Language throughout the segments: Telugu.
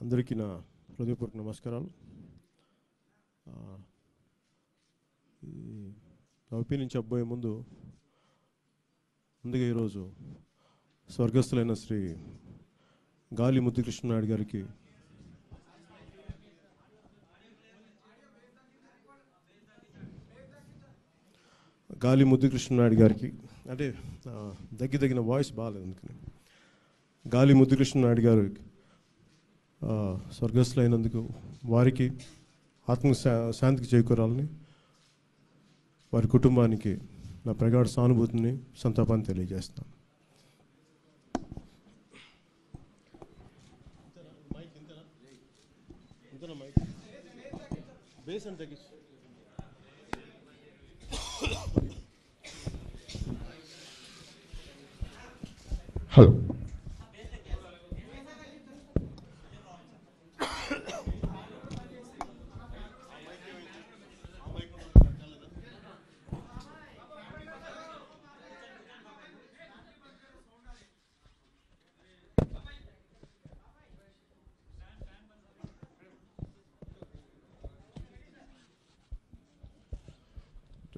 అందరికీ నా హృదయపూర్వక నమస్కారాలు. ఆ, నుంచి నా ఒపీనియన్ చెప్పబోయే ముందు ముందుగా ఈరోజు స్వర్గస్థులైన శ్రీ గాలి ముద్దుకృష్ణనాయుడు గారికి గాలి ముద్దుకృష్ణనాయుడు గారికి అంటే దగ్గి తగిన వాయిస్ బాగాలేదు అందుకని. గాలి ముద్దుకృష్ణనాయుడు గారికి స్వర్గస్థులైనందుకు వారికి ఆత్మ శా- శాంతికి చేకూరాలని వారి కుటుంబానికి నా ప్రగాఢ సానుభూతిని సంతాపాన్ని తెలియజేస్తాను హలో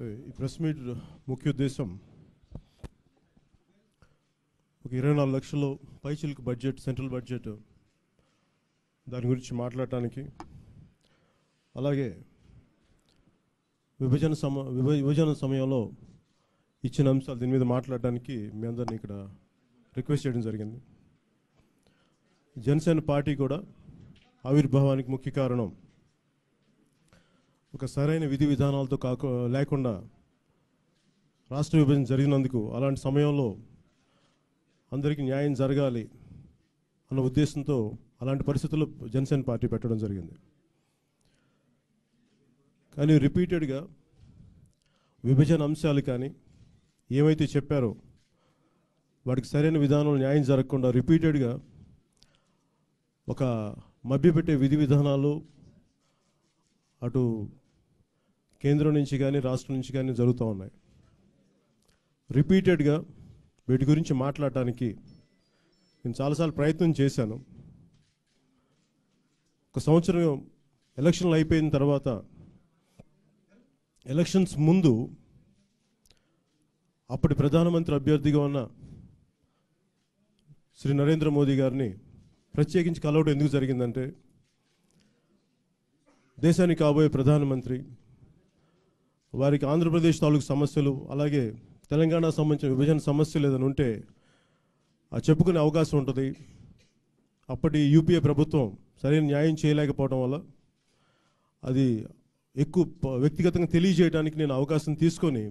ఈ ప్రెస్ మీట్ ముఖ్య ఉద్దేశం ఒక ఇరవై నాలుగు లక్షలు పైచిలకు బడ్జెట్ సెంట్రల్ బడ్జెట్ దాని గురించి మాట్లాడటానికి. అలాగే విభజన సమ విభ- విభజన సమయంలో ఇచ్చిన అంశాలు దీని మీద మాట్లాడడానికి మీ అందరిని ఇక్కడ రిక్వెస్ట్ చేయడం జరిగింది. జనసేన పార్టీ కూడా ఆవిర్భావానికి ముఖ్య కారణం ఒక సరైన విధి విధానాలతో కాకు లేకుండా రాష్ట్ర విభజన జరిగినందుకు అలాంటి సమయంలో అందరికీ న్యాయం జరగాలి అన్న ఉద్దేశంతో అలాంటి పరిస్థితుల్లో జనసేన పార్టీ పెట్టడం జరిగింది. కానీ రిపీటెడ్గా విభజన అంశాలు కానీ ఏమైతే చెప్పారో వాటికి సరైన విధానంలో న్యాయం జరగకుండా రిపీటెడ్గా ఒక మభ్యపెట్టే విధి విధానాలు అటు కేంద్రం నుంచి కానీ రాష్ట్రం నుంచి కానీ జరుగుతూ ఉన్నాయి. రిపీటెడ్గా వీటి గురించి మాట్లాడటానికి నేను చాలాసార్లు ప్రయత్నం చేశాను. ఒక సంవత్సరం ఎలక్షన్లు అయిపోయిన తర్వాత ఎలక్షన్స్ ముందు అప్పటి ప్రధానమంత్రి అభ్యర్థిగా ఉన్న శ్రీ నరేంద్ర మోదీ గారిని ప్రత్యేకించి కలవడం ఎందుకు జరిగిందంటే దేశానికి కాబోయే ప్రధానమంత్రి వారికి ఆంధ్రప్రదేశ్ తాలూకు సమస్యలు అలాగే తెలంగాణ సంబంధించిన విభజన సమస్యలు ఏదైనా ఉంటే ఆ చెప్పుకునే అవకాశం ఉంటుంది. అప్పటి యూపీఏ ప్రభుత్వం సరైన న్యాయం చేయలేకపోవడం వల్ల అది ఎక్కువ వ్యక్తిగతంగా తెలియజేయడానికి నేను అవకాశం తీసుకొని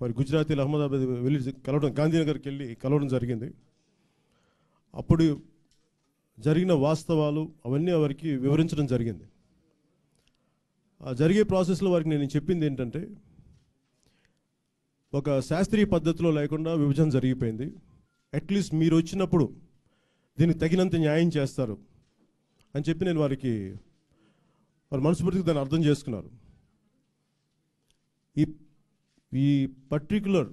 వారి గుజరాతీలు అహ్మదాబాద్ వెళ్ళి కలవడం గాంధీనగర్కి వెళ్ళి కలవడం జరిగింది. అప్పుడు జరిగిన వాస్తవాలు అవన్నీ వారికి వివరించడం జరిగింది. ఆ జరిగే ప్రాసెస్లో వారికి నేను చెప్పింది ఏంటంటే ఒక శాస్త్రీయ పద్ధతిలో లేకుండా విభజన జరిగిపోయింది. అట్లీస్ట్ మీరు వచ్చినప్పుడు దీనికి తగినంత న్యాయం చేస్తారు అని చెప్పి నేను వారికి వారి మనస్ఫూర్తిగా దాన్ని అర్థం చేసుకున్నారు. ఈ ఈ పర్టిక్యులర్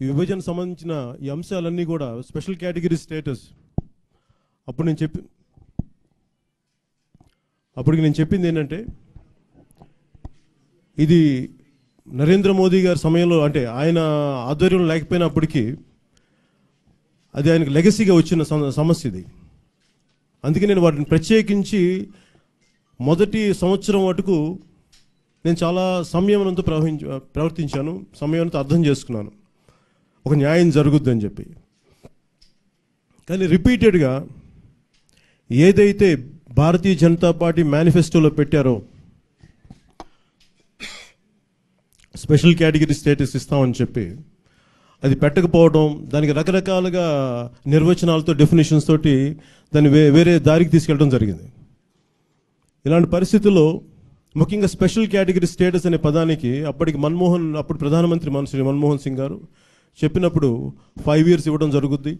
ఈ విభజన సంబంధించిన ఈ అంశాలన్నీ కూడా స్పెషల్ కేటగిరీ స్టేటస్ అప్పుడు నేను చెప్పి అప్పటికి నేను చెప్పింది ఏంటంటే ఇది నరేంద్ర మోదీ గారి సమయంలో అంటే ఆయన ఆధ్వర్యం లేకపోయినప్పటికీ అది ఆయనకు లెగసీగా వచ్చిన సమ- సమస్య ఇది. అందుకే నేను వాటిని ప్రత్యేకించి మొదటి సంవత్సరం మటుకు నేను చాలా సంయమనంతో ప్రవహించ ప్రవర్తించాను. సంయమనంతో అర్థం చేసుకున్నాను. ఒక న్యాయం జరుగుద్దని చెప్పి. కానీ రిపీటెడ్గా ఏదైతే భారతీయ జనతా పార్టీ మేనిఫెస్టోలో పెట్టారో స్పెషల్ కేటగిరీ స్టేటస్ ఇస్తామని చెప్పి అది పెట్టకపోవడం దానికి రకరకాలుగా నిర్వచనాలతో డెఫినేషన్స్ తోటి దాన్ని వే వేరే దారికి తీసుకెళ్ళడం జరిగింది. ఇలాంటి పరిస్థితుల్లో ముఖ్యంగా స్పెషల్ కేటగిరీ స్టేటస్ అనే పదానికి అప్పటికి మన్మోహన్ అప్పుడు ప్రధానమంత్రి మన శ్రీ మన్మోహన్ సింగ్ గారు చెప్పినప్పుడు ఫైవ్ ఇయర్స్ ఇవ్వడం జరుగుద్ది.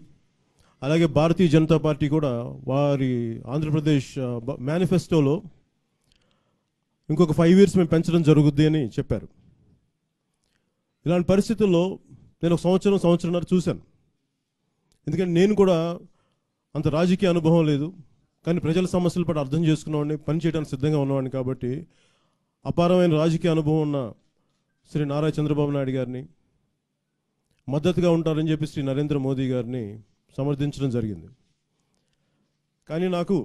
అలాగే భారతీయ జనతా పార్టీ కూడా వారి ఆంధ్రప్రదేశ్ మేనిఫెస్టోలో ఇంకొక ఫైవ్ ఇయర్స్ మేము పెంచడం జరుగుద్ది అని చెప్పారు. ఇలాంటి పరిస్థితుల్లో నేను ఒక సంవత్సరం సంవత్సరంన్నర చూశాను. ఎందుకంటే నేను కూడా అంత రాజకీయ అనుభవం లేదు. కానీ ప్రజల సమస్యలు పట్ల అర్థం చేసుకున్నవాడిని పనిచేయడానికి సిద్ధంగా ఉన్నవాడిని కాబట్టి అపారమైన రాజకీయ అనుభవం ఉన్న శ్రీ నారా చంద్రబాబు నాయుడు గారిని మద్దతుగా ఉంటారని చెప్పి శ్రీ నరేంద్ర మోదీ గారిని సమర్థించడం జరిగింది. కానీ నాకు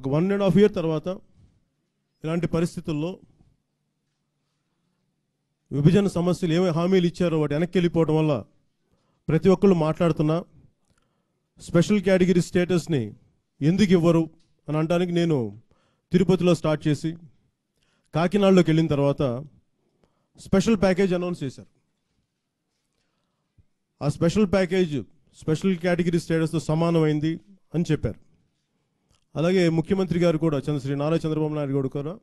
ఒక వన్ అండ్ హాఫ్ ఇయర్ తర్వాత ఇలాంటి పరిస్థితుల్లో విభజన సమస్యలు ఏమి హామీలు ఇచ్చారో వాటి వెనక్కి వెళ్ళిపోవడం వల్ల ప్రతి ఒక్కళ్ళు మాట్లాడుతున్నా స్పెషల్ కేటగిరీ స్టేటస్ని ఎందుకు ఇవ్వరు అని అనడానికి నేను తిరుపతిలో స్టార్ట్ చేసి కాకినాడలోకి వెళ్ళిన తర్వాత స్పెషల్ ప్యాకేజ్ అనౌన్స్ చేశారు. ఆ స్పెషల్ ప్యాకేజ్ స్పెషల్ కేటగిరీ స్టేటస్తో సమానమైంది అని చెప్పారు. అలాగే ముఖ్యమంత్రి గారు కూడా చంద్రశ్రీ నారా చంద్రబాబు నాయుడు గారు కూడా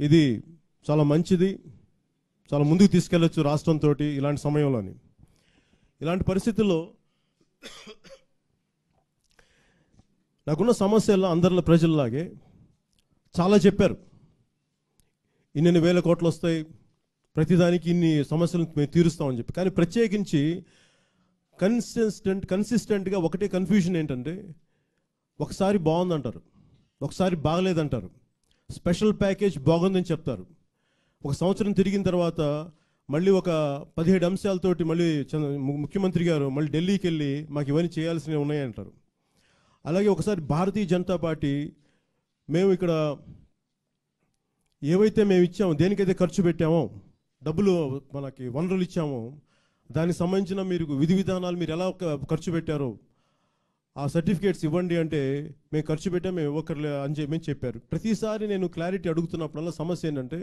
ఇది చాలా మంచిది. చాలా ముందుకు తీసుకెళ్ళొచ్చు రాష్ట్రంతో ఇలాంటి సమయంలోని. ఇలాంటి పరిస్థితుల్లో నాకున్న సమస్యల్లో అందరిలో ప్రజల్లాగే చాలా చెప్పారు. ఇన్ని వేల కోట్లు వస్తాయి ప్రతిదానికి ఇన్ని సమస్యలు మేము తీరుస్తామని చెప్పి. కానీ ప్రత్యేకించి కన్సిస్టెంట్ కన్సిస్టెంట్గా ఒకటే కన్ఫ్యూజన్ ఏంటంటే ఒకసారి బాగుందంటారు. ఒకసారి బాగలేదంటారు. స్పెషల్ ప్యాకేజ్ బాగుందని చెప్తారు. ఒక సంవత్సరం తిరిగిన తర్వాత మళ్ళీ ఒక పదిహేడు అంశాలతోటి మళ్ళీ చంద్ర- ము- ముఖ్యమంత్రి గారు మళ్ళీ ఢిల్లీకి వెళ్ళి మాకు ఇవన్నీ చేయాల్సినవి ఉన్నాయంటారు. అలాగే ఒకసారి భారతీయ జనతా పార్టీ మేము ఇక్కడ ఏవైతే మేము ఇచ్చామో దేనికైతే ఖర్చు పెట్టామో డబ్బులు మనకి వనరులు ఇచ్చామో దానికి సంబంధించిన మీరు విధి విధానాలు మీరు ఎలా ఖర్చు పెట్టారో ఆ సర్టిఫికేట్స్ ఇవ్వండి అంటే మేము ఖర్చు పెట్టాం మేము ఇవ్వకర్లే అని చెప్పి చెప్పారు. ప్రతిసారి నేను క్లారిటీ అడుగుతున్నప్పుడల్లా సమస్య ఏంటంటే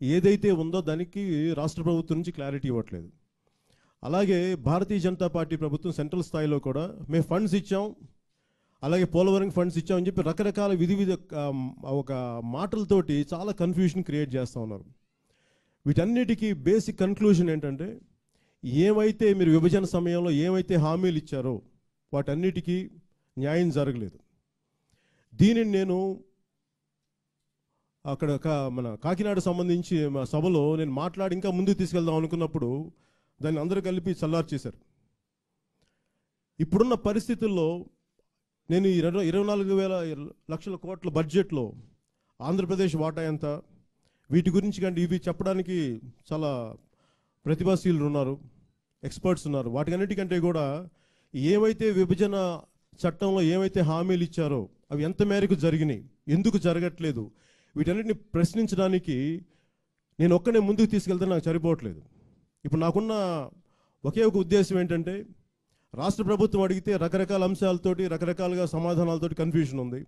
ఏదైతే ఉందో దానికి రాష్ట్ర ప్రభుత్వం నుంచి క్లారిటీ ఇవ్వట్లేదు. అలాగే భారతీయ జనతా పార్టీ ప్రభుత్వం సెంట్రల్ స్థాయిలో కూడా మేము ఫండ్స్ ఇచ్చాం అలాగే పోలవరం ఫండ్స్ ఇచ్చామని చెప్పి రకరకాల విధి విధ ఒక మాటలతోటి చాలా కన్ఫ్యూజన్ క్రియేట్ చేస్తూ ఉన్నారు. వీటన్నిటికీ బేసిక్ కన్క్లూజన్ ఏంటంటే ఏమైతే మీరు విభజన సమయంలో ఏమైతే హామీలు ఇచ్చారో వాటన్నిటికీ న్యాయం జరగలేదు. దీనిని నేను అక్కడ కా- మన కాకినాడ సంబంధించి మా సభలో నేను మాట్లాడి ఇంకా ముందుకు తీసుకెళ్దాం అనుకున్నప్పుడు దాన్ని అందరూ కలిపి చల్లారు చేశారు. ఇప్పుడున్న పరిస్థితుల్లో నేను ఈ ఇరవై ఇరవై నాలుగు వేల లక్షల కోట్ల బడ్జెట్లో ఆంధ్రప్రదేశ్ వాటా ఎంత? వీటి గురించి కంటే ఇవి చెప్పడానికి చాలా ప్రతిభాశీలు ఉన్నారు ఎక్స్పర్ట్స్ ఉన్నారు. వాటికన్నిటికంటే కూడా ఏవైతే విభజన చట్టంలో ఏవైతే హామీలు ఇచ్చారో అవి ఎంత మేరకు జరిగినాయి? ఎందుకు జరగట్లేదు? వీటన్నిటిని ప్రశ్నించడానికి నేను ఒక్కనే ముందుకు తీసుకెళ్తే నాకు సరిపోవట్లేదు. ఇప్పుడు నాకున్న ఒకే ఒక ఉద్దేశం ఏంటంటే రాష్ట్ర ప్రభుత్వం అడిగితే రకరకాల అంశాలతోటి రకరకాలుగా సమాధానాలతోటి కన్ఫ్యూజన్ ఉంది.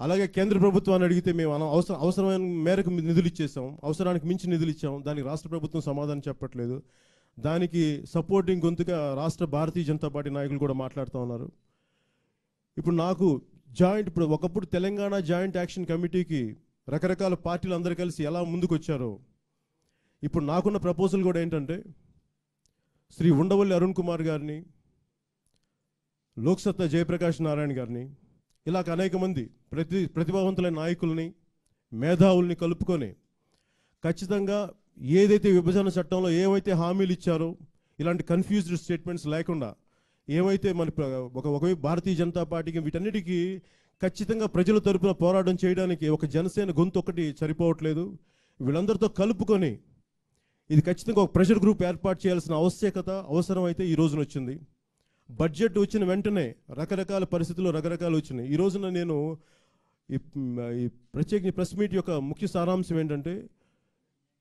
అలాగే కేంద్ర ప్రభుత్వాన్ని అడిగితే మేము అన- అవసరం అవసరమైన మేరకు నిధులు ఇచ్చేసాం అవసరానికి మించి నిధులు ఇచ్చాం దానికి రాష్ట్ర ప్రభుత్వం సమాధానం చెప్పట్లేదు. దానికి సపోర్టింగ్ గొంతుగా రాష్ట్ర భారతీయ జనతా పార్టీ నాయకులు కూడా మాట్లాడుతూ ఉన్నారు. ఇప్పుడు నాకు జాయింట్ ఇప్పుడు ఒకప్పుడు తెలంగాణ జాయింట్ యాక్షన్ కమిటీకి రకరకాల పార్టీలు అందరూ కలిసి ఎలా ముందుకు వచ్చారో ఇప్పుడు నాకున్న ప్రపోజల్ కూడా ఏంటంటే శ్రీ ఉండవల్లి అరుణ్ కుమార్ గారిని లోక్సత్తా జయప్రకాష్ నారాయణ గారిని ఇలా అనేక మంది ప్రతి ప్రతిభావంతులైన నాయకుల్ని మేధావుల్ని కలుపుకొని ఖచ్చితంగా ఏదైతే విభజన చట్టంలో ఏవైతే హామీలు ఇచ్చారో ఇలాంటి కన్ఫ్యూజ్డ్ స్టేట్మెంట్స్ లేకుండా ఏవైతే మన ప్ర- ఒక ఒకవైపు భారతీయ జనతా పార్టీకి వీటన్నిటికీ ఖచ్చితంగా ప్రజల తరపున పోరాటం చేయడానికి ఒక జనసేన గొంతు ఒకటి సరిపోవట్లేదు. వీళ్ళందరితో కలుపుకొని ఇది ఖచ్చితంగా ఒక ప్రెషర్ గ్రూప్ ఏర్పాటు చేయాల్సిన ఆవశ్యకత అవసరం అయితే ఈ రోజున వచ్చింది. బడ్జెట్ వచ్చిన వెంటనే రకరకాల పరిస్థితుల్లో రకరకాలు వచ్చినాయి. ఈ రోజున నేను ఈ ఈ ప్రత్యేక ప్రెస్ మీట్ యొక్క ముఖ్య సారాంశం ఏంటంటే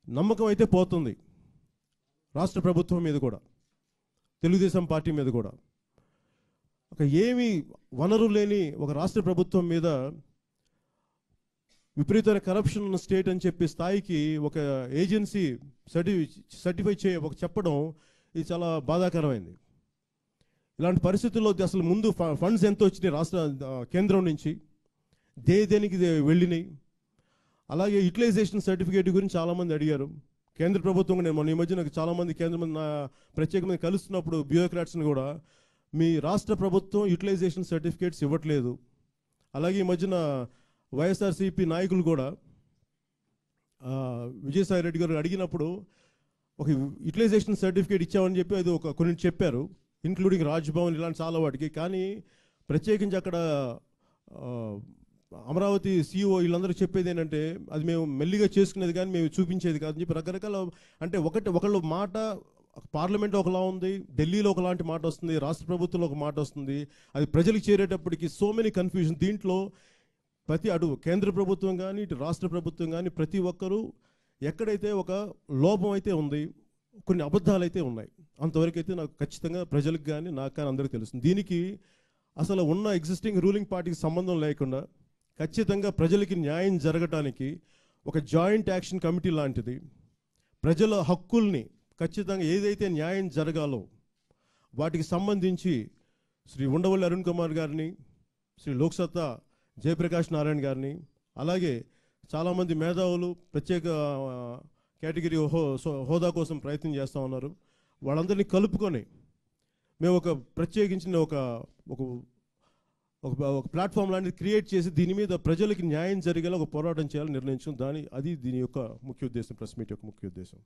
నమ్మకం అయితే పోతుంది. రాష్ట్ర ప్రభుత్వం మీద కూడా తెలుగుదేశం పార్టీ మీద కూడా. ఒక ఏమి వనరు లేని ఒక రాష్ట్ర ప్రభుత్వం మీద విపరీతమైన కరప్షన్ ఉన్న స్టేట్ అని చెప్పి స్థాయికి ఒక ఏజెన్సీ సర్టి సర్టిఫై చే ఒక చెప్పడం ఇది చాలా బాధాకరమైంది. ఇలాంటి పరిస్థితుల్లో అసలు ముందు ఫ- ఫండ్స్ ఎంత వచ్చినాయి రాష్ట్ర కేంద్రం నుంచి? దే దేనికి వెళ్ళినాయి? అలాగే యూటిలైజేషన్ సర్టిఫికేట్ గురించి చాలామంది అడిగారు. కేంద్ర ప్రభుత్వం కూడా నేను మొన్న ఈ మధ్యన చాలామంది కేంద్ర మంది నా ప్రత్యేకమైన కలుస్తున్నప్పుడు బ్యూరోక్రాట్స్ని కూడా మీ రాష్ట్ర ప్రభుత్వం యూటిలైజేషన్ సర్టిఫికేట్స్ ఇవ్వట్లేదు. అలాగే ఈ మధ్యన వైఎస్ఆర్సీపీ నాయకులు కూడా విజయసాయి రెడ్డి గారు అడిగినప్పుడు ఒక యూటిలైజేషన్ సర్టిఫికేట్ ఇచ్చామని చెప్పి అది ఒక కొన్ని చెప్పారు. ఇంక్లూడింగ్ రాజ్భవన్ ఇలాంటి చాలా వాటికి. కానీ ప్రత్యేకించి అక్కడ అమరావతి సీఈఓ వీళ్ళందరూ చెప్పేది ఏంటంటే అది మేము మెల్లిగా చేసుకునేది కానీ మేము చూపించేది కాదని చెప్పి రకరకాల అంటే ఒకటి ఒకళ్ళు మాట పార్లమెంట్ ఒకలా ఉంది ఢిల్లీలో ఒకలాంటి మాట వస్తుంది రాష్ట్ర ప్రభుత్వంలో ఒక మాట వస్తుంది అది ప్రజలకు చేరేటప్పటికి సో మెనీ కన్ఫ్యూజన్ దీంట్లో ప్రతి అటు కేంద్ర ప్రభుత్వం కానీ ఇటు రాష్ట్ర ప్రభుత్వం కానీ ప్రతి ఒక్కరూ ఎక్కడైతే ఒక లోపం అయితే ఉంది కొన్ని అబద్ధాలు అయితే ఉన్నాయి. అంతవరకు అయితే నాకు ఖచ్చితంగా ప్రజలకు కానీ నాకు కానీ అందరికీ తెలుస్తుంది. దీనికి అసలు ఉన్న ఎగ్జిస్టింగ్ రూలింగ్ పార్టీకి సంబంధం లేకుండా ఖచ్చితంగా ప్రజలకి న్యాయం జరగటానికి ఒక జాయింట్ యాక్షన్ కమిటీ లాంటిది. ప్రజల హక్కుల్ని ఖచ్చితంగా ఏదైతే న్యాయం జరగాలో వాటికి సంబంధించి శ్రీ ఉండవల్లి అరుణ్ కుమార్ గారిని శ్రీ లోక్సత్తా జయప్రకాష్ నారాయణ గారిని అలాగే చాలామంది మేధావులు ప్రత్యేక కేటగిరీ హో సో- హోదా కోసం ప్రయత్నం చేస్తూ ఉన్నారు. వాళ్ళందరినీ కలుపుకొని మేము ఒక ప్రత్యేకించిన ఒక ఒక ఒక ఒక ప్లాట్ఫామ్ లాంటిది క్రియేట్ చేసి దీని మీద ప్రజలకి న్యాయం జరిగేలా ఒక పోరాటం చేయాలని నిర్ణయించడం దాని అది దీని యొక్క ముఖ్య ఉద్దేశం ప్రెస్ మీట్ యొక్క ముఖ్య ఉద్దేశం.